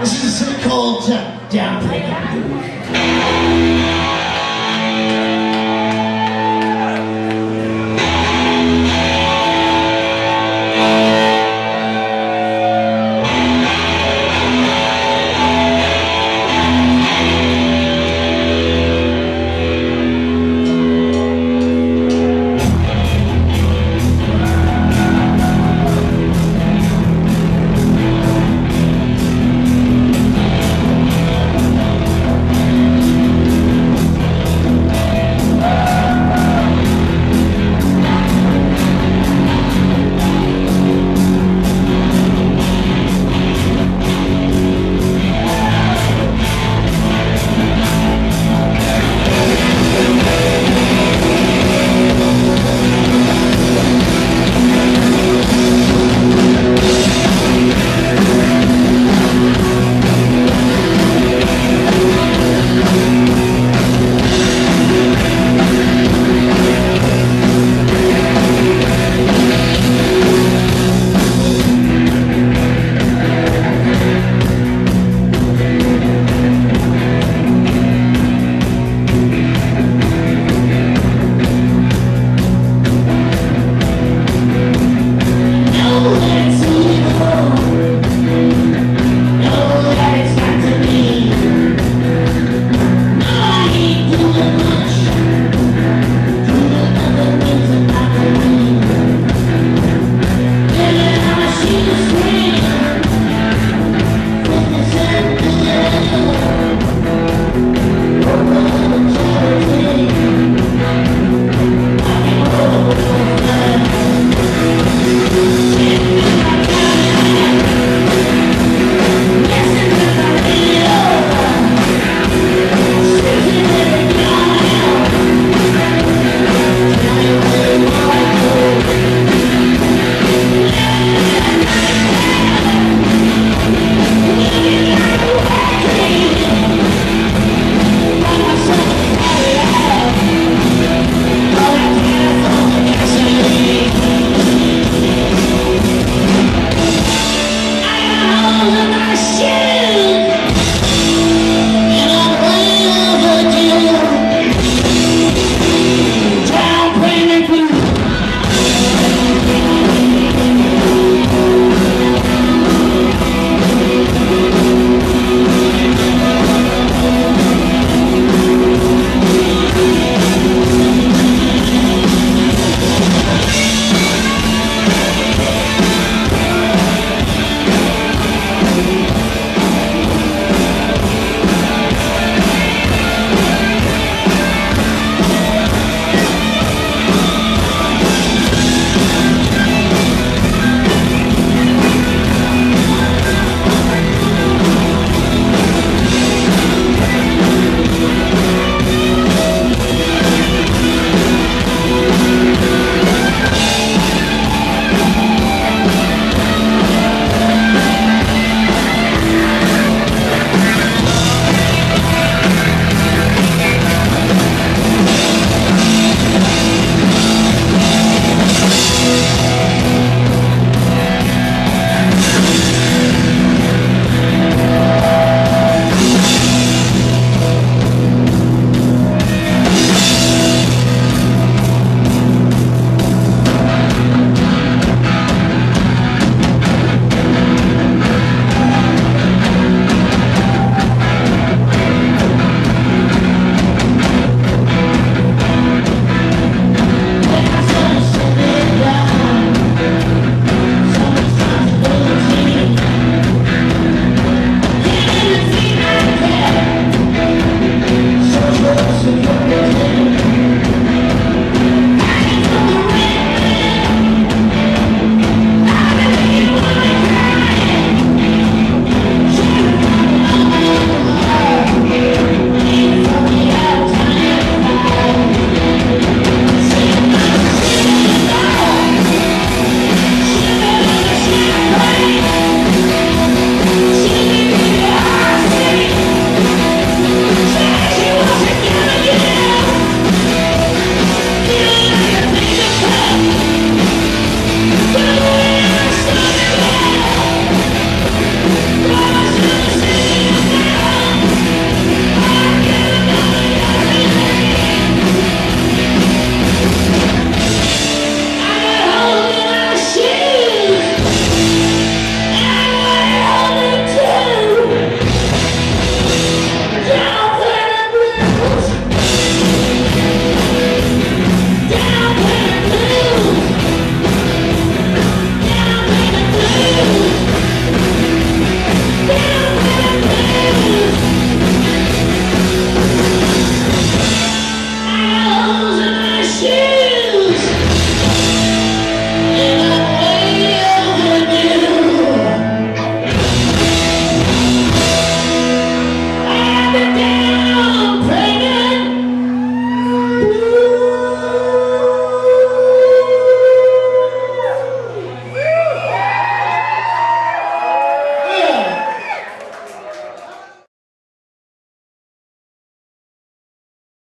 This is a called Down Break